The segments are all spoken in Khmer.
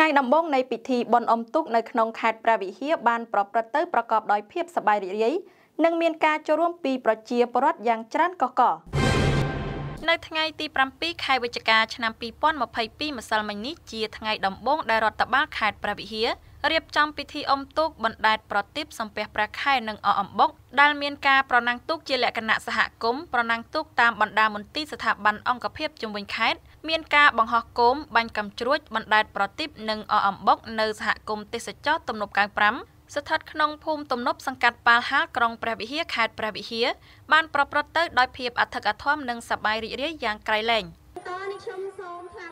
ថ្ងៃដំបូងនៃពិធីបុណ្យអុំទូកនៅក្នុងខេត្តព្រះវិហារបានប្រព្រឹត្តទៅប្រកបដោយភាពសប្បាយរីករាយនិងមានការចូលរួមពីប្រជាពលរដ្ឋយ៉ាងច្រើនកកកនៅថ្ងៃទី7ខែវិច្ឆិកាឆ្នាំ2022ម្សិលមិញនេះជាថ្ងៃដំបូងដែលរដ្ឋបាលខេត្តព្រះវិហាររៀបចំពិធីអុំទូកបណ្ដែតប្រទីបសំពះព្រះខែនិងអអំបុកដែលមានការប្រណាំងទូកជាលក្ខណៈសហគមន៍ប្រណាំងទូកតាមបណ្ដាមន្ទីរស្ថាប័នអង្គភាពជំនាញខេត្ត មានការបង្ហោះគោមបាញ់កាំជ្រួចបណ្ដែតប្រទីបនិងអអំបុកនៅសហគមន៍ទេសចរទំនប់95ស្ថិតក្នុងភូមិទំនប់សង្កាត់ប៉ាលហាលក្រុងព្រះវិហារខេត្តព្រះវិហារបានប្រព្រឹត្តទៅដោយភាពអធិកអធមនិងសប្បាយរីករាយយ៉ាងក្រៃលែង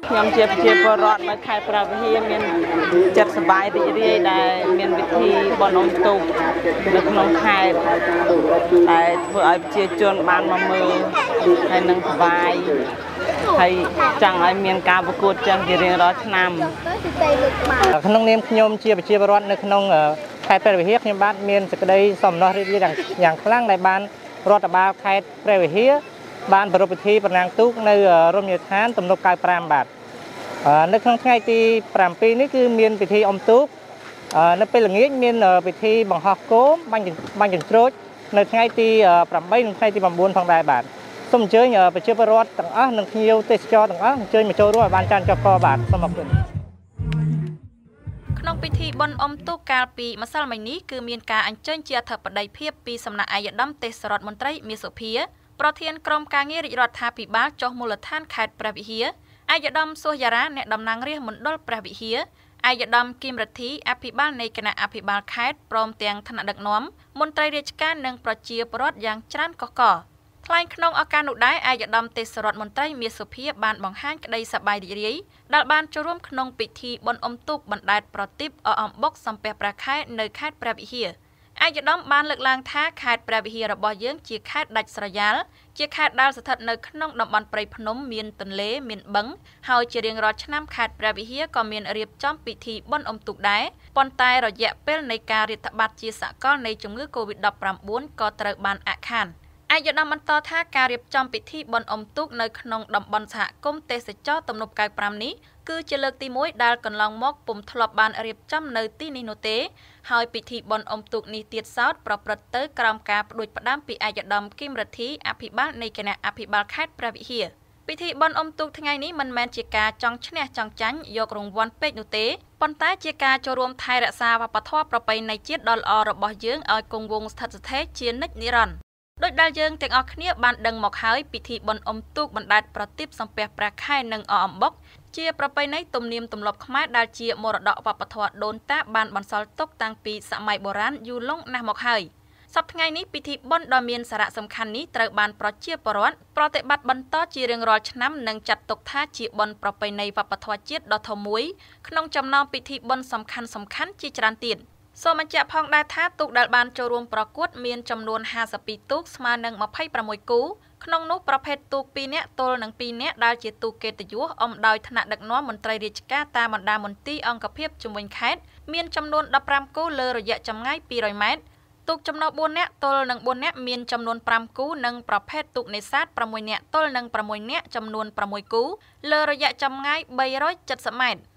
ខ្ញុំជាប្រជាពលរដ្ឋនៅខេត្តព្រះវិហារមានចិត្តសប្បាយរីករាយដែលមានវិធីបន់អុំទូកនៅក្នុងខេត្តដែលធ្វើឲ្យប្រជាជនបានមកមើលហើយនឹងសប្បាយ ហើយចង់ឲ្យមានការប្រកួតចឹងជារៀងរាល់ឆ្នាំក្នុងនាមខ្ញុំជាប្រជាពលរដ្ឋនៅក្នុងខេត្តព្រះវិហារខ្ញុំបាទមានសេចក្តីសំណោះរីករាយយ៉ាងខ្លាំងដែលបានរដ្ឋបាលខេត្តព្រះវិហារបានប្រារព្ធពិធីប្រណាំងទូកនៅរមណីយដ្ឋានទំនប់95បាទនៅក្នុងថ្ងៃទី7នេះគឺមានពិធីអុំទូកនៅពេលល្ងាចមានពិធីបង្ហោះគោមបាញ់បាញ់ចង្ជ្រោចនៅថ្ងៃទី8និងថ្ងៃទី9ផងដែរបាទ សូមអញ្ជើញប្រជាពលរដ្ឋទាំងអស់និងភ្ញៀវទេសចរទាំងអស់អញ្ជើញមកចូលរួមឲ្យបានច្រើនចុះកបាទសូមអរគុណក្នុងពិធីបុណ្យអុំទូកកាលពីម្សិលមិញនេះគឺមានការអញ្ជើញជាអធិបតីភាពពីសំណាក់អាយដាមទេសរដ្ឋមន្ត្រីមាសសុភាប្រធានក្រុមការងាររាជរដ្ឋាភិបាលចុះមូលដ្ឋានខេត្តព្រះវិហារអាយដាមសុសយ៉ារ៉ាអ្នកតំណាងរាស្ត្រមណ្ឌលព្រះវិហារអាយដាមគឹមរទ្ធីអភិបាលនៃគណៈអភិបាលខេត្តព្រមទាំងថ្នាក់ដឹកនាំមន្ត្រីរាជការនិងប្រជាពលរដ្ឋយ៉ាងច្រើនកកក ថ្លែងក្នុងឱកាសនោះដែរអាយដាមទេសរដ្ឋមន្ត្រីមាសសុភាបានបង្ហាញក្តីសប្បាយរីករាយដែលបានចូលរួមក្នុងពិធីបុណ្យអុំទូកបណ្ដែតប្រទីបអអំបុកសំពះព្រះខែនៅខេត្តព្រះវិហារឯកឧត្តមបានលើកឡើងថាខេត្តព្រះវិហាររបស់យើងជាខេត្តដាច់ស្រយាលជាខេត្តដែលស្ថិតនៅក្នុងតំបន់ព្រៃភ្នំមានទន្លេមានបឹងហើយជារៀងរាល់ឆ្នាំខេត្តព្រះវិហារក៏មានរៀបចំពិធីបុណ្យអុំទូកដែរប៉ុន្តែរយៈពេលនៃការរាតត្បាតជាសកលនៃជំងឺ Covid-19 ក៏ត្រូវបានអាក់ខាន ឯកឧត្តមបន្តថាការរៀបចំពិធីបុណ្យអុំទូកនៅក្នុងតំបន់សហគមន៍ទេសចរទំនប់95នេះគឺជាលើកទី1ដែលកន្លងមកពុំធ្លាប់បានរៀបចំនៅទីនេះនោះទេហើយពិធីបុណ្យអុំទូកនេះទៀតសោតប្រព្រឹត្តទៅក្រោមការផ្ដួចផ្ដើមពីឯកឧត្តមគឹមរទ្ធីអភិបាលនៃគណៈអភិបាលខេត្តព្រះវិហារពិធីបុណ្យអុំទូកថ្ងៃនេះមិនមែនជាការចង់ឈ្នះចង់ចាញ់យករង្វាន់ពេកនោះទេប៉ុន្តែជាការចូលរួមថែរក្សាវប្បធម៌ប្រពៃណីជាតិដ៏ល្អរបស់យើងឲ្យគង់វង្សស្ថិតស្ថេរជានិច្ចនិរន្តរ៍ ដោយដែលយើងទាំងអស់គ្នាបានដឹងមកហើយពិធីបុណ្យអុំទូកបណ្ដែតប្រទីបសំពះព្រះខែនិងអអំបុកជាប្រពៃណីទំនៀមទម្លាប់ខ្មែរដែលជាមរតកវប្បធម៌ដូនតាបានបន្សល់ទុកតាំងពីសម័យបុរាណយូរលង់ណាស់មកហើយសប្តាហ៍ថ្ងៃនេះពិធីបុណ្យដ៏មានសារៈសំខាន់នេះត្រូវបានប្រជាពលរដ្ឋប្រតិបត្តិបន្តជារៀងរាល់ឆ្នាំនិងចាត់ទុកថាជាបុណ្យប្រពៃណីវប្បធម៌ជាតិដ៏ធំមួយក្នុងចំណោមពិធីបុណ្យសំខាន់ៗជាច្រើនទៀត។ សូមបញ្ជាក់ផងដែរថាទូកដែលបានចូលរួមប្រកួតមានចំនួន52ទូកស្មើនឹង26គូក្នុងនោះប្រភេទទូក2នាក់ទល់នឹង2នាក់ដែលជាទូកកិត្តិយសអមដោយថ្នាក់ដឹកនាំមន្ត្រីរាជការតាមបណ្ដាមន្ទីរអង្គភាពជំនាញខេត្តមានចំនួន15គូលើរយៈចម្ងាយ200ម៉ែត្រទូកចំណោ4នាក់ទល់នឹង4នាក់មានចំនួន5គូនិងប្រភេទទូកនេសាទ6នាក់ទល់នឹង6នាក់ចំនួន6គូលើរយៈចម្ងាយ370ម៉ែត្រ